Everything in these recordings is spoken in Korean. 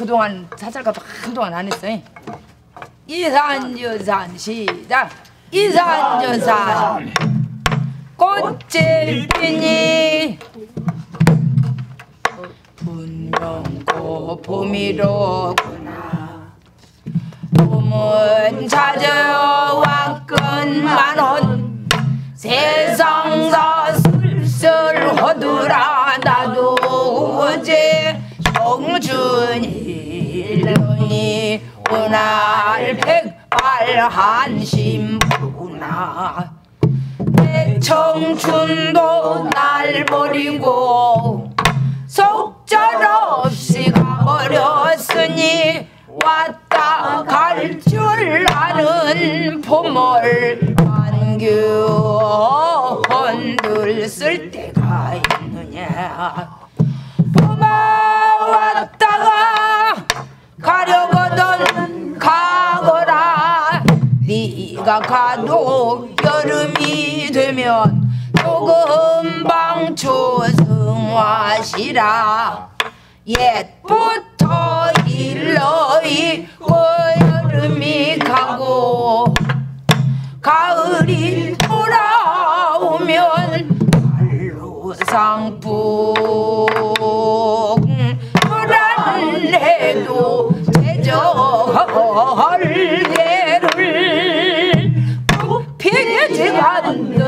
그동안 사찰가도 한동안 안 했어. 이산여산 시작. 이산여산 꽃을 피니 분명 고 봄이로구나. 봄은 찾 청춘일러니 오날 백발한 심부나. 내 청춘도 날 버리고 속절없이 가버렸으니 왔다 갈 줄 아는 봄을 안겨 흔들 쓸 때가 있느냐 네가 가도 여름이 되면 조금 방 초승화시라. 옛부터 일러이 여름이 가고 가을이 돌아오면 말로 상풍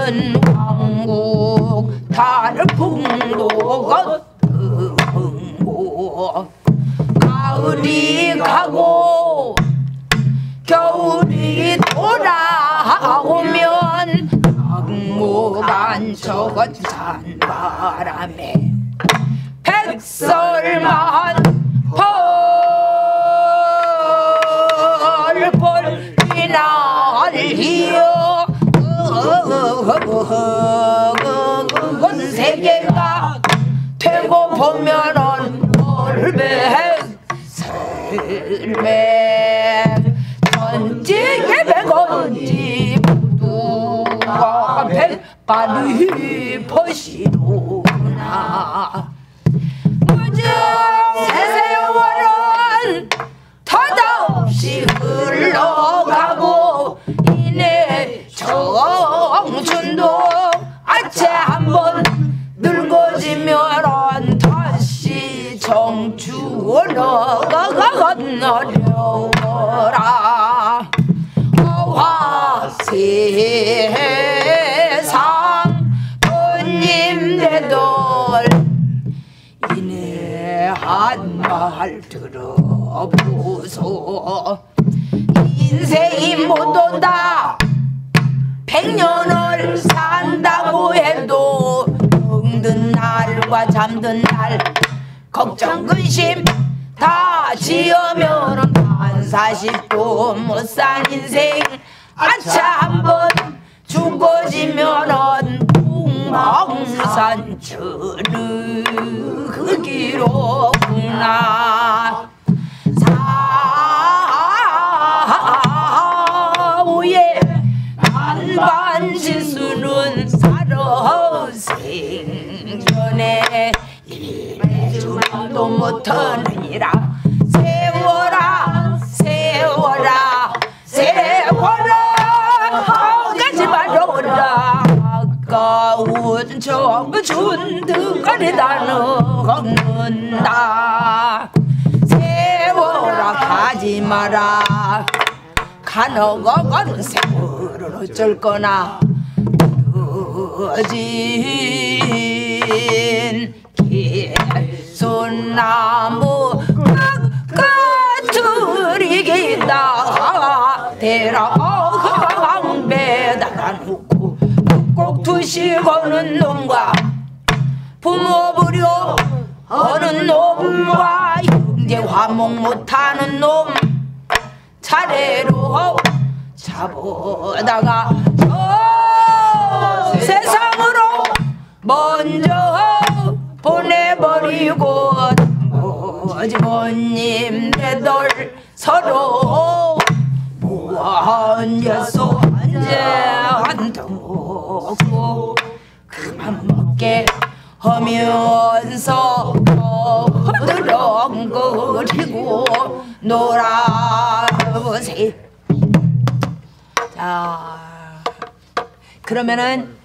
않는 왕국 달풍도 거뜬고 가을이 가고 겨울이 돌아오면 악무간 저것 산바람에 백설만 펄 보면은 얼백 설백 전지게 백원지 누가 백발이 퍼시로구나 청춘으로 어려워라 와 세상 본님네들 이내 한 말 들어보소. 인생이 못 온다. 백년을 산다고 해도 먹는 날과 잠든 날 걱정 근심 다 지으면은 한 사십도 못 산 인생. 아차 한번 죽어지면은 풍망산천을 흙이로구나 가지 말아라. 아까운 청춘 득거리다 넣는다. 세워라 가지 마라. 가너거건 세월을 어쩔 거나 어진 개 손나무 끝까tur이기다. 대라강 배달아 놓고 꼭 두시고는 놈과 부모 부려 어느 놈과 형제 화목 못하는 놈 차례로 잡아다가 보내버리고 뭐지 모님네들 서로 모아앉아서 앉아 앉고 그만 먹게 하면서 들어 덩그리고 놀아보세 자 그러면은